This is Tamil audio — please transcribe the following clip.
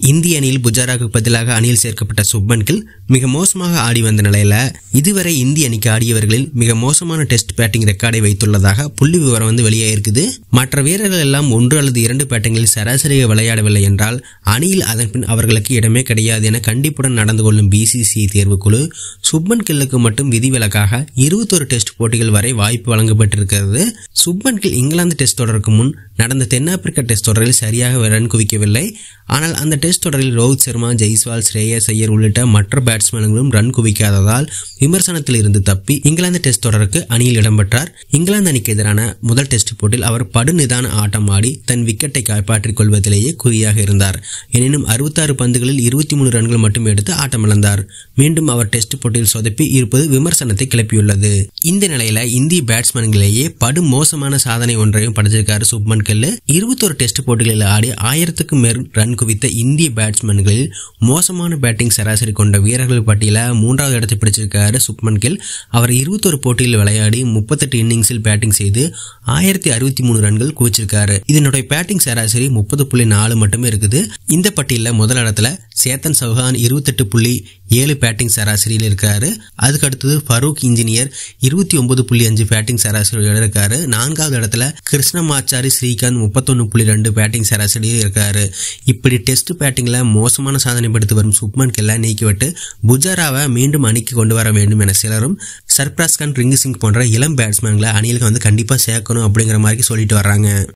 இந்திய அணியில் புஜாராவுக்கு பதிலாக அணியில் சேர்க்கப்பட்ட சுப்மன் கில் மிக மோசமாக ஆடி வந்த நிலையில இதுவரை இந்திய அணிக்கு ஆடியவர்களில் மிக மோசமான டெஸ்ட் பேட்டிங் ரெக்கார்டை வைத்துள்ளதாக புள்ளி விவரம் வந்து வெளியாகிருக்குது மற்ற வீரர்கள் எல்லாம் ஒன்று அல்லது இரண்டு பேட்டங்களில் சராசரியாக விளையாடவில்லை என்றால் அணியில் அதன் பின் அவர்களுக்கு இடமே கிடையாது என கண்டிப்புடன் நடந்து கொள்ளும் பிசிசிஐ தேர்வுக்குழு சுப்மன் கில்லுக்கு மட்டும் விதிவிலக்காக இருபத்தொரு டெஸ்ட் போட்டிகள் வரை வாய்ப்பு வழங்கப்பட்டிருக்கிறது. சுப்மன் கில் இங்கிலாந்து டெஸ்ட் தொடருக்கு முன் நடந்த தென்னாப்பிரிக்க டெஸ்ட் தொடரில் சரியாக ரன் குவிக்கவில்லை. ஆனால் அந்த டெஸ்ட் தொடரில் ரோஹித் சர்மா ஜெய்ஸ்வால் ஸ்ரேயஸ் ஐயர் உள்ளிட்ட மற்ற பேட்ஸ்மேன்களும் ரன் குவிக்காததால் விமர்சனத்தில் இருந்து தப்பி இங்கிலாந்து டெஸ்ட் தொடருக்கு அணியில் இடம்பெற்றார் இங்கிலாந்து அணிக்கு எதிரான முதல் டெஸ்ட் போட்டியில் அவர் படுநிதான ஆட்டம் ஆடி தன் விக்கெட்டை காப்பாற்றிக் கொள்வதிலேயே குறியாக இருந்தார். எனினும் அறுபத்தாறு பந்துகளில் இருபத்தி மூணு ரன்கள் மட்டும் எடுத்து ஆட்டமிழந்தார். மீண்டும் அவர் டெஸ்ட் பந்தில் சொதப்பி இருப்பது விமர்சனத்தை கிளப்பியுள்ளது. இந்த நிலையில இந்திய பேட்ஸ்மேன்களிலேயே படு மோசமான சாதனை ஒன்றையும் படைச்சிருக்காரு சுப்மன் கில்லு. இருபத்தொரு டெஸ்ட் போட்டிகளில் ஆடி ஆயிரத்துக்கும் மேல் ரன் குவித்த இந்திய பேட்ஸ்மேன்களில் மோசமான பேட்டிங் சராசரி கொண்ட வீரர்கள் பட்டியல மூன்றாவது இடத்தை பிடிச்சிருக்காரு சுப்மன் கில். அவர் இருபத்தொரு போட்டியில் விளையாடி முப்பத்தெட்டு இன்னிங்ஸில் பேட்டிங் செய்து ஆயிரத்தி அறுபத்தி மூணு ரன்கள் குவிச்சிருக்காரு. இதனுடைய பேட்டிங் சராசரி முப்பது புள்ளி நாலு மட்டுமே இருக்குது. இந்த பட்டியலில் முதல் இடத்துல சேத்தன் சௌஹான் இருபத்தெட்டு புள்ளி ஏழு பேட்டிங் சராசரியில் இருக்காரு. அதுக்கு அடுத்தது ஃபரூக் இன்ஜினியர் இருபத்தி ஒன்பது புள்ளி அஞ்சு பேட்டிங் சராசரியோட இருக்காரு. நான்காவது இடத்துல கிருஷ்ணமாச்சாரி ஸ்ரீகாந்த் முப்பத்தொன்னு புள்ளி ரெண்டு பேட்டிங் சராசரியில் இருக்காரு. இப்படி டெஸ்ட் பேட்டிங்ல மோசமான சாதனை படுத்து வரும் சுப்மன் கில்லை நீக்கிவிட்டு புஜாராவை மீண்டும் அணிக்கு கொண்டு வர வேண்டும் என சிலரும் சர்ப்ராஸ் கான் ரிங்கு சிங் போன்ற இளம் பேட்ஸ்மேன்களை அணிலுக்கு வந்து கண்டிப்பாக சேர்க்கணும் அப்படிங்கிற மாதிரி சொல்லிட்டு வர்றாங்க.